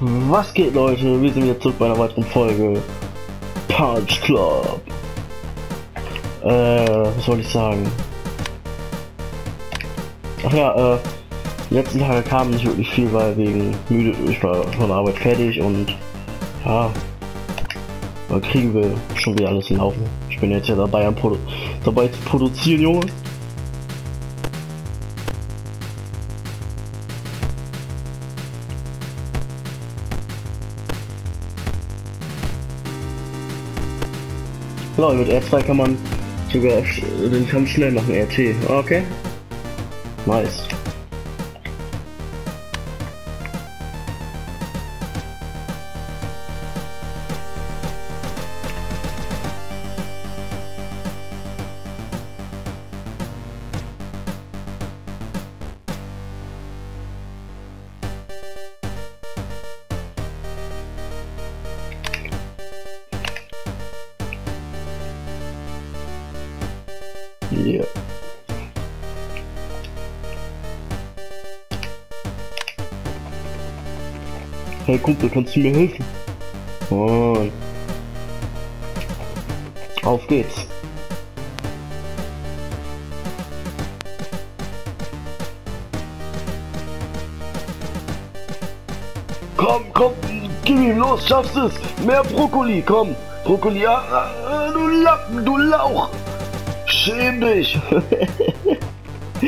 Was geht Leute? Wir sind wieder zurück bei einer weiteren Folge Punch Club. Äh, was soll ich sagen? Ach ja, äh, die letzten Tage kam nicht wirklich viel, weil wegen müde, ich war von der Arbeit fertig und ja, kriegen wir schon wieder alles laufen. Ich bin jetzt ja dabei am Produ dabei zu produzieren, Junge. Genau, mit R2 kann man sogar den Kampf schnell machen, RT. Okay. Nice. Hey Kumpel, kannst du mir helfen? Und auf geht's. Komm, komm, gib ihm los, schaffst es. Mehr Brokkoli, komm. Brokkoli, ja, ah, du Lappen, du Lauch. Schäm dich!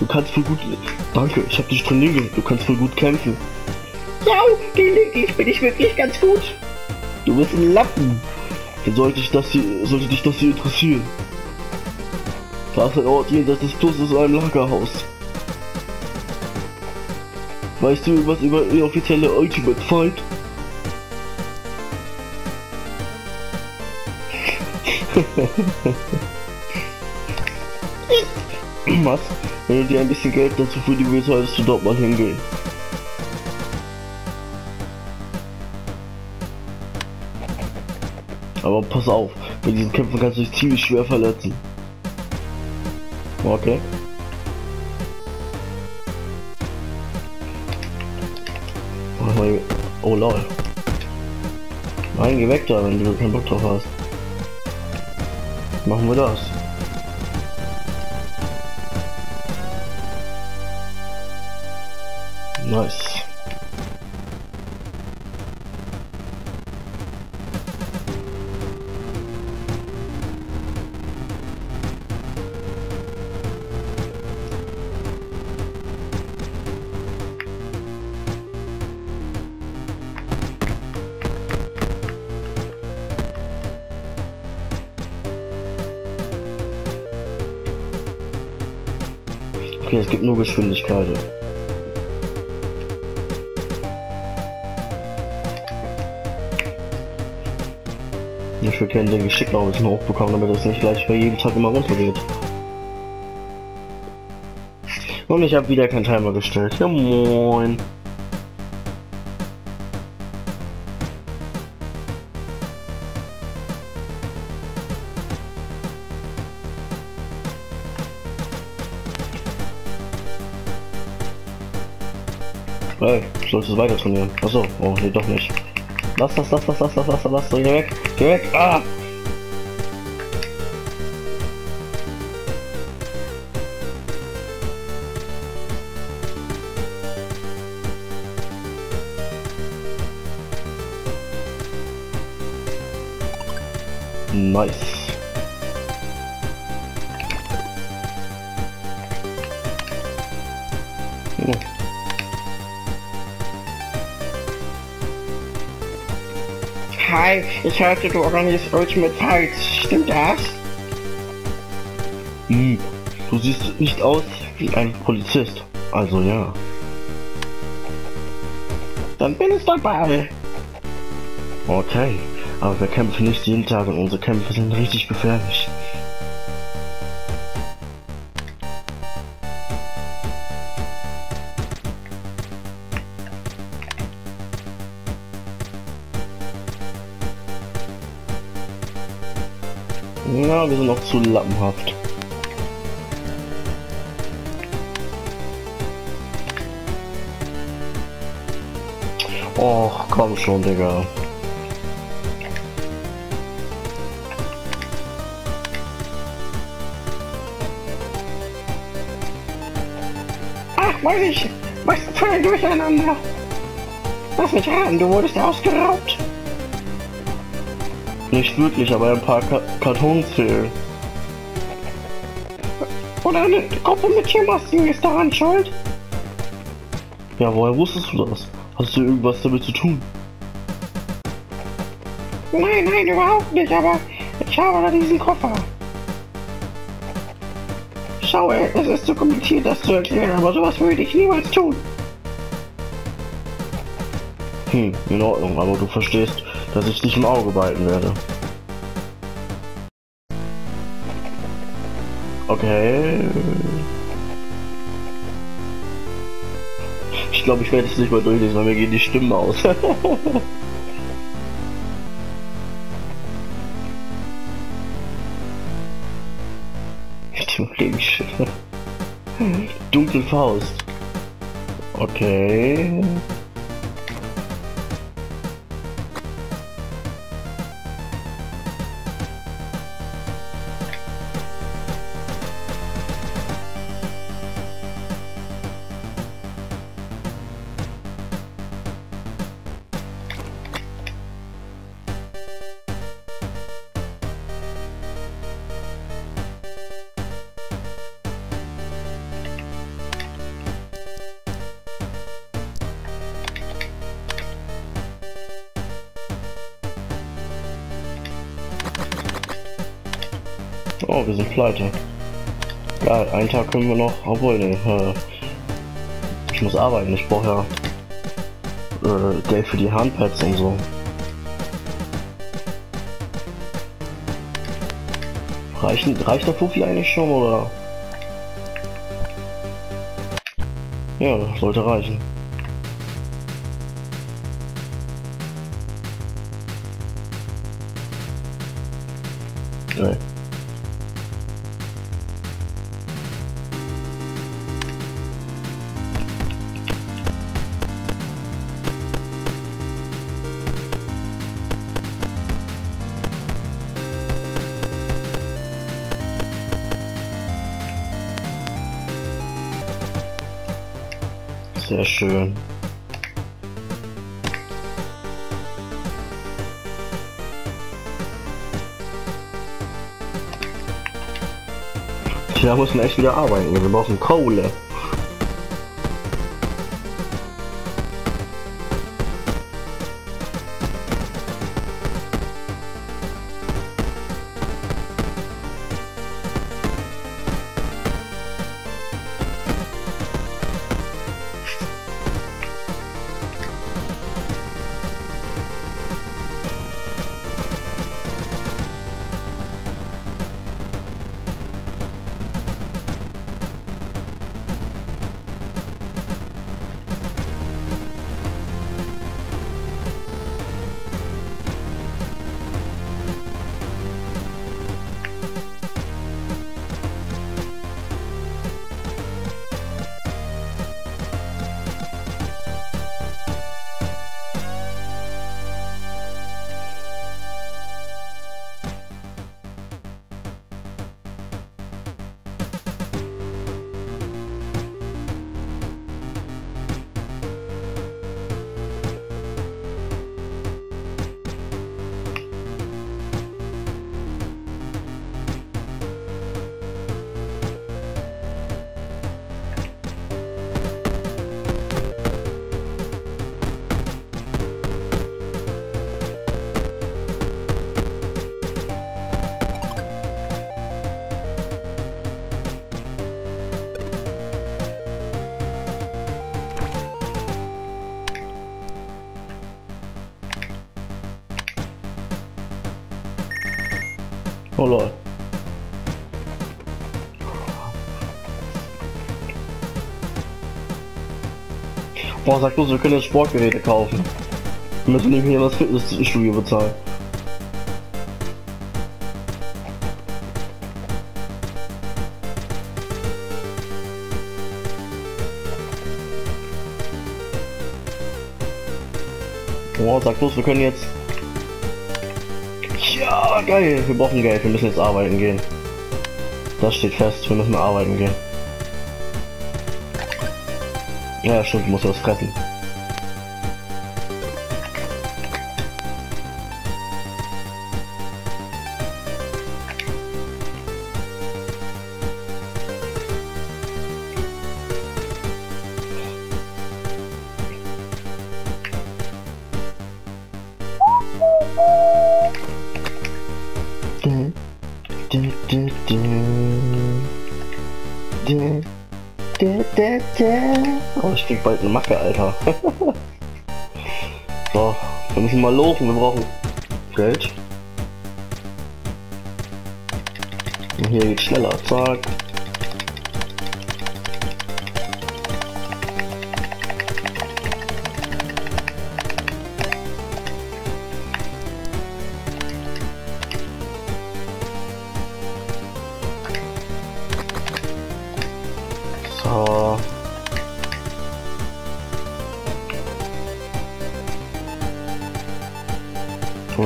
du kannst voll gut. Danke, ich hab dich trainiert. Du kannst voll gut kämpfen. Ja, gelegentlich bin ich wirklich ganz gut. Du bist ein Lappen. Dann sollte, ich das hier, sollte dich das hier interessieren. Da ist ein Ort jenseits des Flusses ein Lagerhaus. Weißt du was über die offizielle Ultimate Fight? Was? Wenn du dir ein bisschen Geld dazu die willst, solltest du dort mal hingehen. Aber pass auf, bei diesen Kämpfen kannst du dich ziemlich schwer verletzen. Okay. Oh lol. Nein, geh weg da, wenn du keinen Bock drauf hast. Machen wir das. Nice. Okay, es gibt nur Geschwindigkeit. Ich würde gerne den Geschick noch ein bisschen hochbekommen, damit es nicht gleich bei jedem Tag immer runter geht. Und ich habe wieder keinen Timer gestellt. Ja moin. Hey, sollst du weiter trainieren? Achso, oh nee, doch nicht. Lass das, lass das, lass das, lass das, lass das, geh weg, geh weg, ah! Nice. Hi, ich hörte, du organisierst Ultimate Fights. Stimmt das? Hm, du siehst nicht aus wie ein Polizist. Also ja. Dann bin ich dabei. Okay, aber wir kämpfen nicht jeden Tag und unsere Kämpfe sind richtig gefährlich. Ja, wir sind noch zu lappenhaft. Och, komm schon, Digga. Ach, weiß ich. Was für ein Durcheinander. Lass mich ran, du wurdest ausgeraubt. Nicht wirklich, aber ein paar Ka Kartons fehlen. Oder eine Gruppe mit Tiermasken ist daran schuld. Ja, woher wusstest du das? Hast du irgendwas damit zu tun? Nein, nein, überhaupt nicht, aber ich habe da diesen Koffer. Schau, es ist zu kompliziert, das zu erklären, aber sowas würde ich niemals tun. Hm, in Ordnung, aber du verstehst, dass ich dich im Auge behalten werde. Okay. Ich glaube, ich werde es nicht mal durchlesen, weil mir gehen die Stimmen aus. Du Regenschiffe. Dunkelfaust. Okay. Oh, wir sind pleite. Geil, einen Tag können wir noch, obwohl, ne, äh, ich muss arbeiten, ich brauche ja äh, Geld für die Handpads und so. Reichen, reicht der Fuffi eigentlich schon, oder? Ja, sollte reichen. Nee. Sehr schön. Tja, müssen echt wieder arbeiten. Wir brauchen Kohle. Oh lol. Boah, sag bloß, wir können jetzt Sportgeräte kaufen. Wir müssen nicht mehr das Fitnessstudio bezahlen. Oh, sag bloß, wir können jetzt... Geil, wir brauchen Geld, wir müssen jetzt arbeiten gehen. Das steht fest, wir müssen arbeiten gehen. Ja, stimmt, muss was fressen. Oh, ich krieg bald eine Macke, Alter. so, wir müssen mal lochen, wir brauchen Geld. Und hier geht schneller, zack.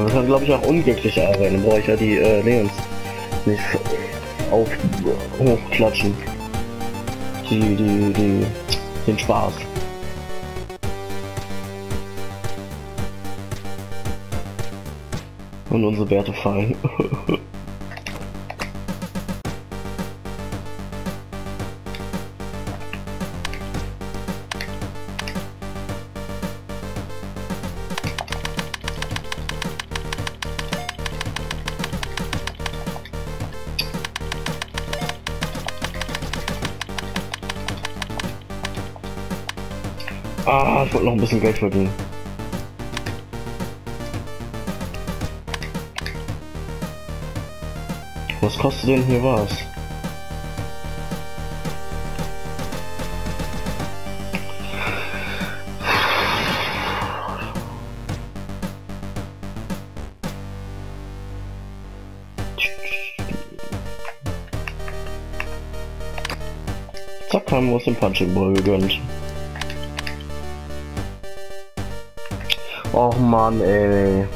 Das kann glaube ich auch unglücklicher arbeiten. Brauche ich ja die äh, Dingens nicht auf hochklatschen. Die, die, die, den Spaß. Und unsere Werte fallen. Ah, ich wollte noch ein bisschen Geld verdienen. Was kostet denn hier was? Zack, haben wir uns den Punching Ball gegönnt. Och man, ey. Eh,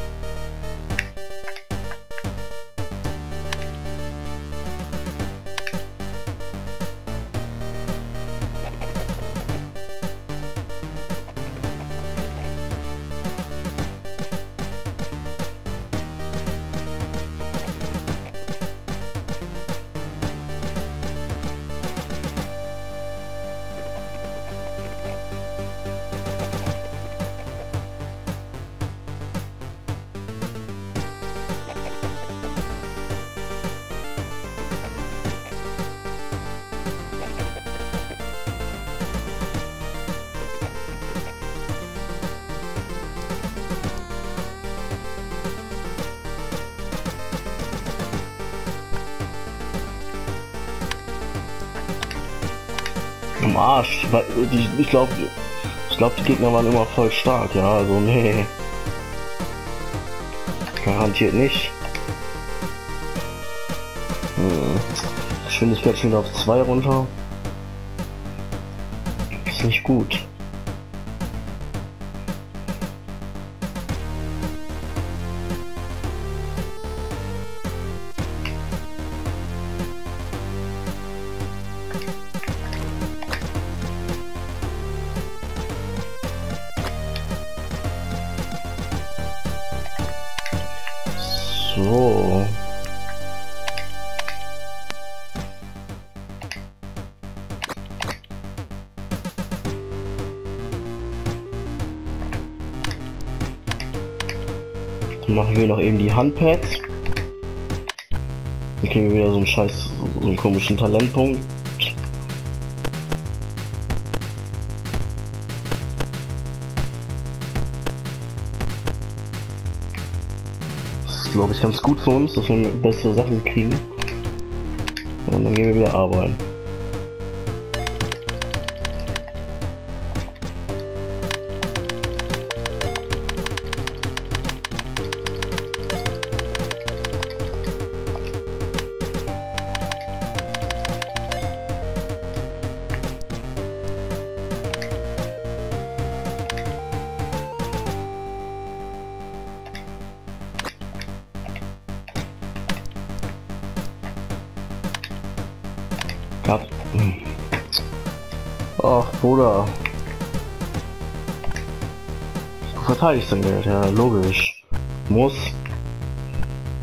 Arsch. Ich glaube, ich glaube, die Gegner waren immer voll stark, ja, also nee. Garantiert nicht. Hm. Schon auf 2 runter. Ist nicht gut. So. Machen wir noch eben die Handpads. Dann kriegen wir wieder so einen scheiß, so einen komischen Talentpunkt. Glaube ich ganz gut für uns, dass wir bessere Sachen kriegen. Und dann gehen wir wieder arbeiten. Du verteidigst dein Geld, ja, logisch. Muss.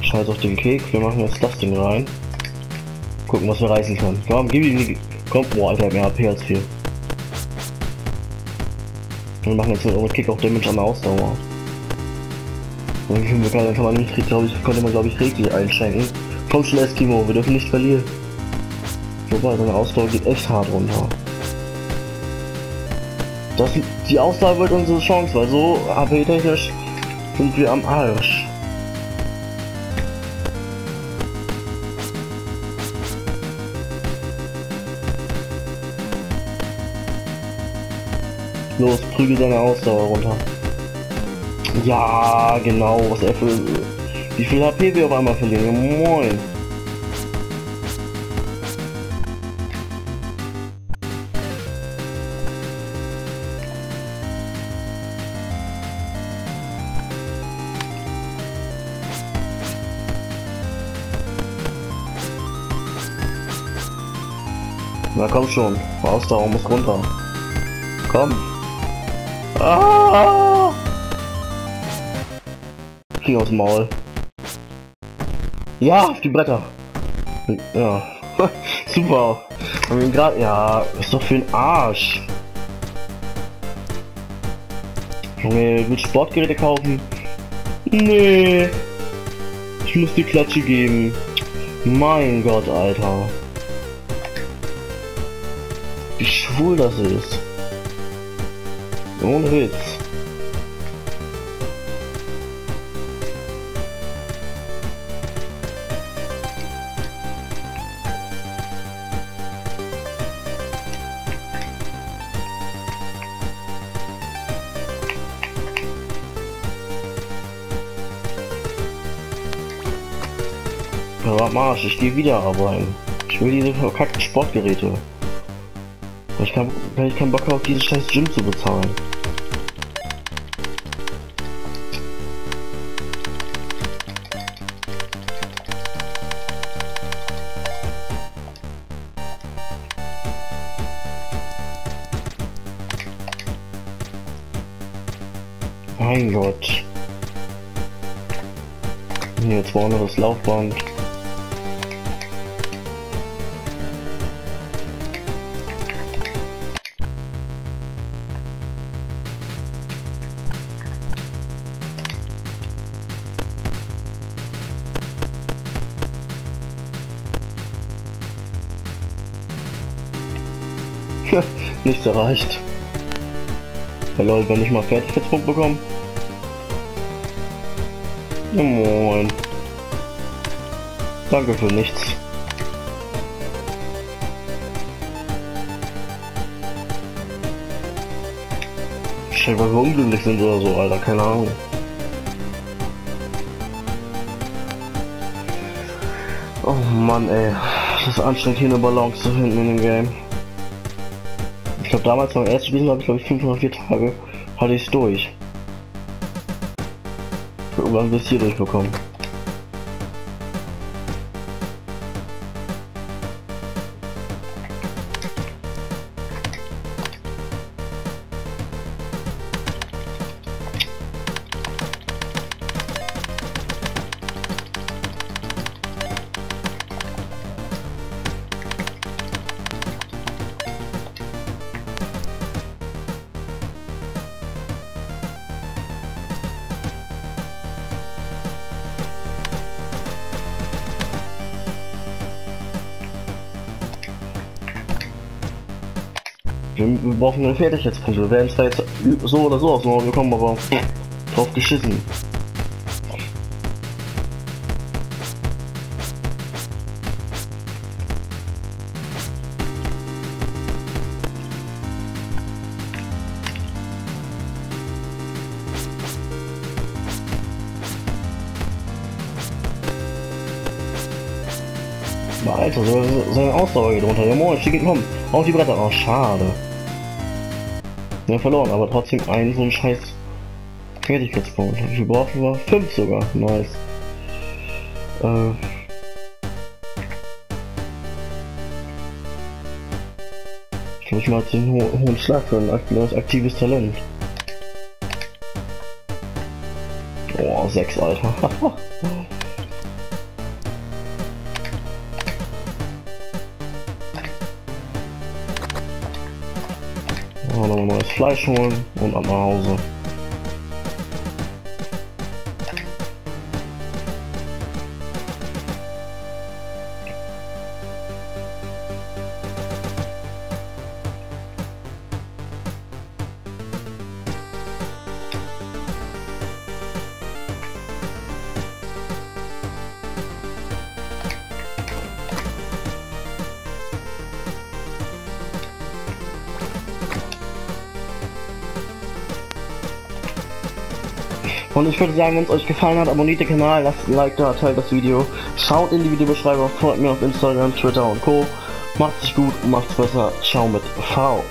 Scheiß auf den Kek, wir machen jetzt das Ding rein. Gucken, was wir reißen können. Komm, gib ihm die... Komm, boah, Alter, mehr AP als viel. Wir machen jetzt mit unserem Kick auch Damage an der Ausdauer. Und wie viel Pokal, kann man nicht, glaube ich, konnte man glaube ich reglich einschenken. Komm schon Eskimo, wir dürfen nicht verlieren. Wobei, seine Ausdauer geht echt hart runter. Das, die Ausdauer wird unsere Chance, weil so AP-technisch sind wir am Arsch. Los, prügel deine Ausdauer runter. Ja, genau, was er für... Wie viel HP wir auf einmal verlieren. Moin. Na komm schon, Ausdauer muss runter. Komm. Ah! Krieg aus dem Maul. Ja, auf die Bretter. Ja. Super. Haben wir gerade. Ja, ist doch für den Arsch. Junge, will Sportgeräte kaufen. Nee. Ich muss die Klatsche geben. Mein Gott, Alter. Wie schwul das ist. Ohne Witz. Ja, Marsch, ich gehe wieder arbeiten. Ich will diese verkackten Sportgeräte. Ich kann, weil ich keinen Bock auf dieses scheiß Gym zu bezahlen. Mein Gott. Hier 200 das Laufband. Nichts erreicht. Ja lol, wenn ich mal Fertigkeitspunkt bekommen. Ja, moin. Danke für nichts. Scheinbar weil wir unglücklich sind oder so, Alter, keine Ahnung. Oh Mann, ey. Das ist anstrengend hier eine Balance zu finden in dem Game. Ich glaube damals beim ersten Spiel habe ich glaube ich 504 Tage hatte ich es durch. Irgendwann bis hier durchbekommen. Wir, brauchen eine Fertigkeitspunkte. Wir werden zwar jetzt so oder so aus dem Auge kommen, aber drauf geschissen. Alter, so, so eine Ausdauer hier drunter. Ja moin, schick komm. Auf die Bretter. Oh, schade. Wir haben verloren, aber trotzdem einen so ein scheiß Fertigkeitspunkt. Wie viel brauchen wir? Fünf sogar. Nice. Äh. Muss ich mal jetzt den ho hohen Schlag für ein ak aktives Talent. Oh, 6, Alter. Fleisch holen und ab nach Hause. Und ich würde sagen, wenn es euch gefallen hat, abonniert den Kanal, lasst ein Like da, teilt das Video, schaut in die Videobeschreibung, folgt mir auf Instagram, Twitter und Co. Macht's gut macht's besser. Ciao mit V.